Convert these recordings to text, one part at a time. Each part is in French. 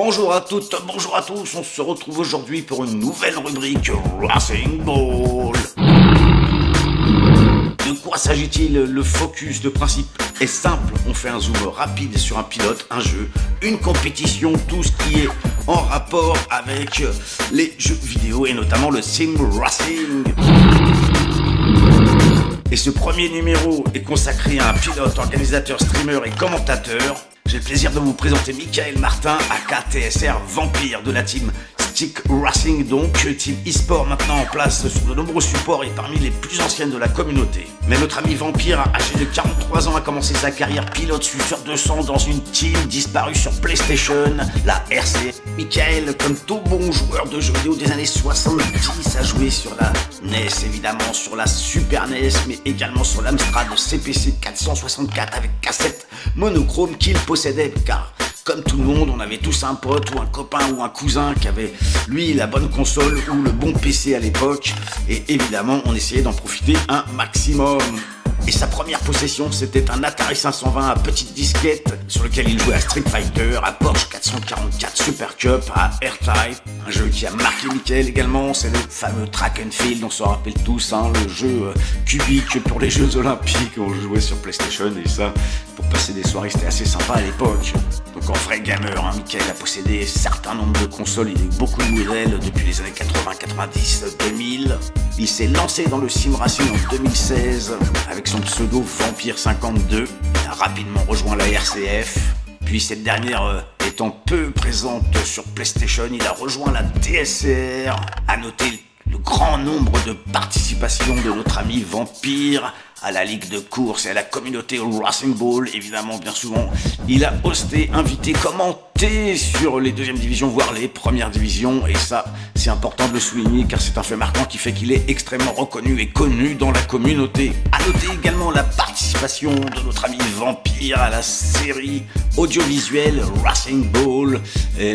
Bonjour à toutes, bonjour à tous, on se retrouve aujourd'hui pour une nouvelle rubrique Racing Ball. De quoi s'agit-il? Le focus de principe est simple, on fait un zoom rapide sur un pilote, un jeu, une compétition, tout ce qui est en rapport avec les jeux vidéo et notamment le sim racing. Et ce premier numéro est consacré à un pilote, organisateur, streamer et commentateur. J'ai le plaisir de vous présenter Michael Martin, aka TSR Vampire de la team Racing, donc team e-sport maintenant en place sur de nombreux supports et parmi les plus anciennes de la communauté. Mais notre ami Vampire, âgé de 43 ans, a commencé sa carrière pilote sur 200 dans une team disparue sur PlayStation, la RC. Michael, comme tout bon joueur de jeux vidéo des années 70, a joué sur la NES évidemment, sur la Super NES, mais également sur l'Amstrad CPC 464 avec cassette monochrome qu'il possédait, car comme tout le monde, on avait tous un pote ou un copain ou un cousin qui avait, lui, la bonne console ou le bon PC à l'époque. Et évidemment, on essayait d'en profiter un maximum. Et sa première possession, c'était un Atari 520 à petite disquette sur lequel il jouait à Street Fighter, à Porsche 444 Super Cup, à R-Type, un jeu qui a marqué Michael également, c'est le fameux Track and Field, on se rappelle tous, hein, le jeu euh, cubique pour les Jeux Olympiques, on jouait sur PlayStation et ça, pour passer des soirées, c'était assez sympa à l'époque. Donc en vrai gamer, hein, a possédé un certain nombre de consoles, il a eu beaucoup de modèles depuis les années 80, 90, 2000. Il s'est lancé dans le sim racing en 2016 avec son pseudo Vampire 52. Il a rapidement rejoint la RCF. Puis cette dernière euh, étant peu présente sur PlayStation, il a rejoint la DSR. À noter le grand nombre de participations de notre ami Vampire à la ligue de course et à la communauté Racing Ball, évidemment, bien souvent. Il a hosté, invité, commenté sur les deuxièmes divisions, voire les premières divisions, et ça, c'est important de le souligner car c'est un fait marquant qui fait qu'il est extrêmement reconnu et connu dans la communauté. À noter également la participation de notre ami Vampire à la série audiovisuelle Racing Ball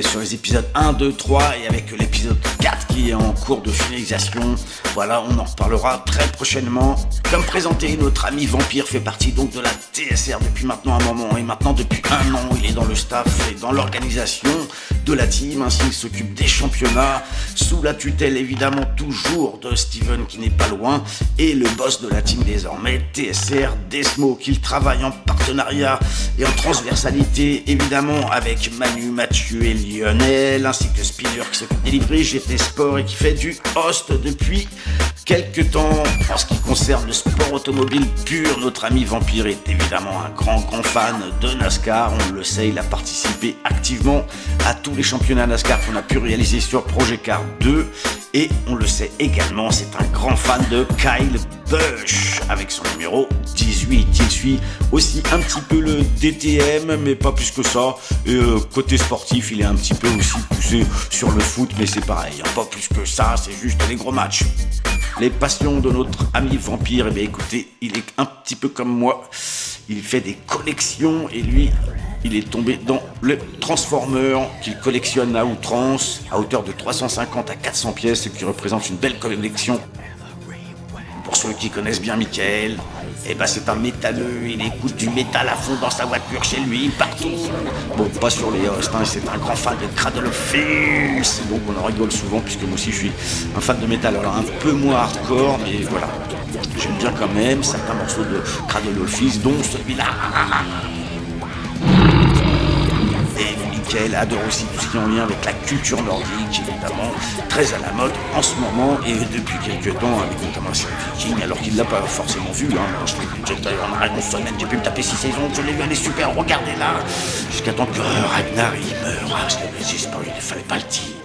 sur les épisodes 1, 2, 3 et avec l'épisode 4 qui est en cours de finalisation. Voilà, on en reparlera très prochainement. Comme présenté notre ami Vampire fait partie donc de la TSR depuis maintenant un moment et maintenant depuis un an il est dans le staff et dans l'organisation de la team ainsi il s'occupe des championnats sous la tutelle évidemment toujours de Steven qui n'est pas loin et le boss de la team désormais TSR Desmo qu'il travaille en partenariat et en transversalité évidemment avec Manu, Mathieu et Lionel ainsi que Spiller qui s'occupe des livrets GT Sport et qui fait du host depuis quelques temps en ce qui concerne le sport automobile pur, notre ami Vampire est évidemment un grand grand fan de NASCAR. On le sait, il a participé activement à tous les championnats NASCAR qu'on a pu réaliser sur Projet Car 2. Et on le sait également, c'est un grand fan de Kyle Busch avec son numéro 18. Il suit aussi un petit peu le DTM, mais pas plus que ça. Et euh, côté sportif, il est un petit peu aussi poussé sur le foot, mais c'est pareil, hein. pas plus que ça, c'est juste les gros matchs. Les passions de notre ami vampire, eh bien écoutez, il est un petit peu comme moi. Il fait des collections et lui, il est tombé dans le Transformer qu'il collectionne à outrance, à hauteur de 350 à 400 pièces, et qui représente une belle collection. Ceux qui connaissent bien Michael, eh ben c'est un métalleux, il écoute du métal à fond dans sa voiture, chez lui, partout. Bon, pas sur les hosts, hein, c'est un grand fan de Cradle of Filth, donc on en rigole souvent, puisque moi aussi je suis un fan de métal, alors un peu moins hardcore, mais voilà. J'aime bien quand même certains morceaux de Cradle of Filth, dont celui-là. Elle adore aussi tout ce qui est en lien avec la culture nordique, évidemment, très à la mode en ce moment et depuis quelques temps, avec notamment la alors qu'il l'a pas forcément vu. Hein. Je l'ai vu en arrêt semaine, j'ai pu me taper 6 saisons, je l'ai vu, elle est super, regardez là, jusqu'à temps que Ragnar il meurt. Ah, je pas, il ne fallait pas le dire.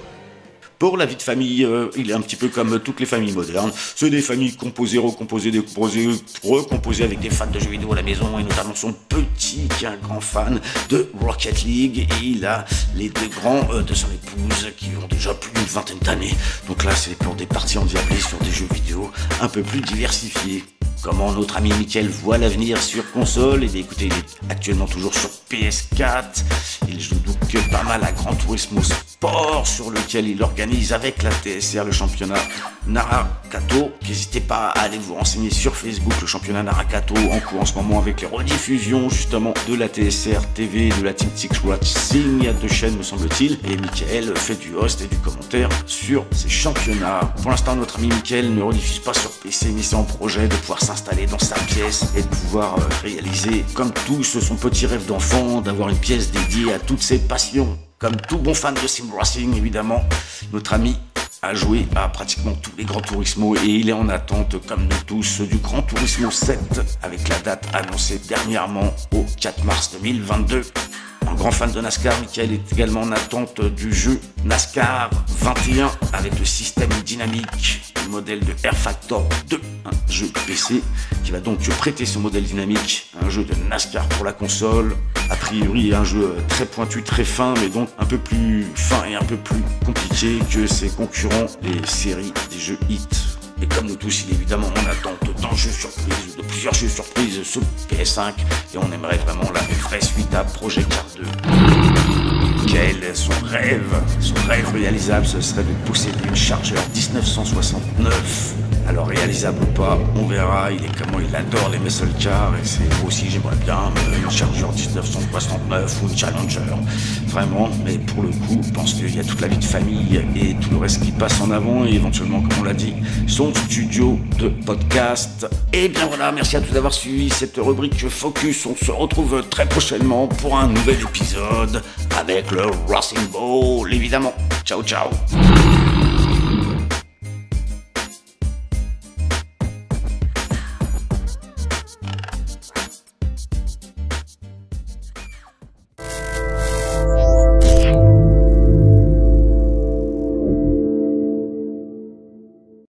Pour la vie de famille, euh, il est un petit peu comme toutes les familles modernes. C'est des familles composées, recomposées, décomposées, recomposées avec des fans de jeux vidéo à la maison et notamment son petit qui est un grand fan de Rocket League et il a les deux grands euh, de son épouse qui ont déjà plus d'une vingtaine d'années. Donc là, c'est pour des parties endiablées sur des jeux vidéo un peu plus diversifiés. Comment notre ami Mickaël voit l'avenir sur console? Et eh bien écoutez, il est actuellement toujours sur PS4. Il joue donc pas mal à Gran Turismo Sur lequel il organise avec la TSR le championnat Narakato. N'hésitez pas à aller vous renseigner sur Facebook le championnat Narakato en cours en ce moment avec les rediffusions justement de la TSR TV, de la Team Six Racing. Il y a deux chaînes me semble-t-il. Et Michael fait du host et du commentaire sur ces championnats. Pour l'instant notre ami Michael ne rediffuse pas sur PC mais c'est en projet de pouvoir s'installer dans sa pièce et de pouvoir euh, réaliser comme tous son petit rêve d'enfant d'avoir une pièce dédiée à toutes ses passions. Comme tout bon fan de sim racing évidemment, notre ami a joué à pratiquement tous les grands Turismo et il est en attente, comme nous tous, du Grand Turismo 7 avec la date annoncée dernièrement au 4 mars 2022. Un grand fan de NASCAR, Michael est également en attente du jeu NASCAR 21 avec le système dynamique du modèle de Air Factor 2, un jeu PC qui va donc prêter son modèle dynamique à un jeu de NASCAR pour la console. A priori, un jeu très pointu, très fin, mais donc un peu plus fin et un peu plus compliqué que ses concurrents, les séries des jeux hit. Et comme nous tous, il est évidemment en attente d'un jeu surprise de plusieurs jeux surprises sur PS5 et on aimerait vraiment la vraie suite à Project Cars 2. Quel son rêve, son rêve réalisable, ce serait de posséder une chargeur 1969 alors réalisable ou pas, on verra. Il est comment il adore les muscle cars et c'est aussi j'aimerais bien une chargeur 1969 ou Challenger. Vraiment, mais pour le coup, je pense qu'il y a toute la vie de famille et tout le reste qui passe en avant et éventuellement, comme on l'a dit, son studio de podcast. Et bien voilà, merci à tous d'avoir suivi cette rubrique Focus. On se retrouve très prochainement pour un nouvel épisode avec le Racing Ball, évidemment. Ciao, ciao.